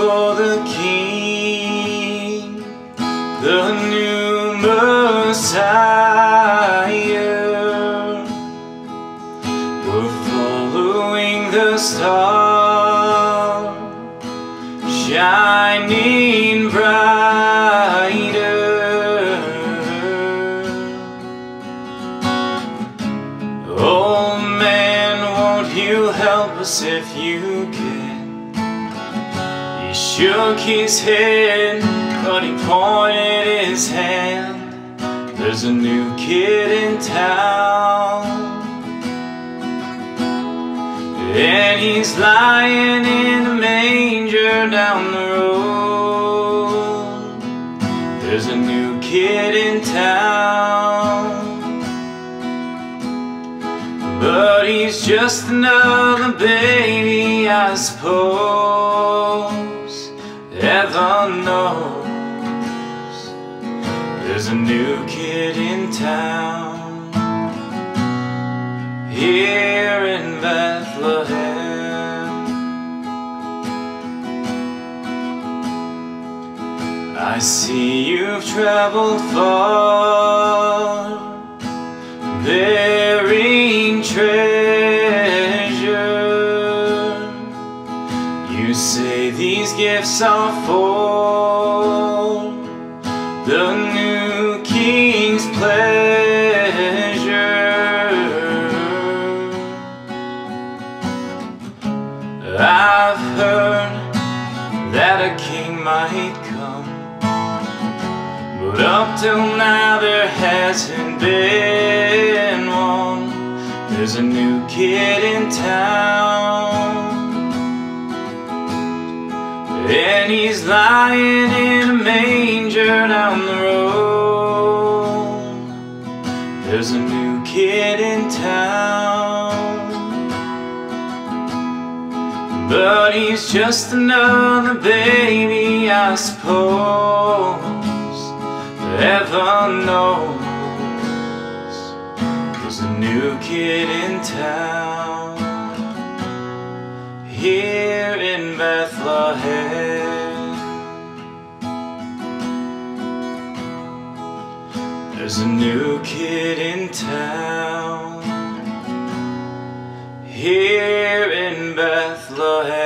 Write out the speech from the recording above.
for the King, the new Messiah. We're following the star, shining brighter. Oh man, won't you help us if you can? Shook his head, but he pointed his hand. There's a new kid in town, and he's lying in the manger down the road. There's a new kid in town. But he's just another baby, I suppose. Heaven knows there's a new kid in town here in Bethlehem. I see you've traveled far bearing treasure. You say these gifts are for the new king's pleasure. I've heard that a king might come. But up till now there hasn't been one There's a new kid in town And he's lying in a manger down the road. There's a new kid in town. But he's just another baby I suppose. Heaven knows. There's a new kid in town There's a new kid in town. Here in Bethlehem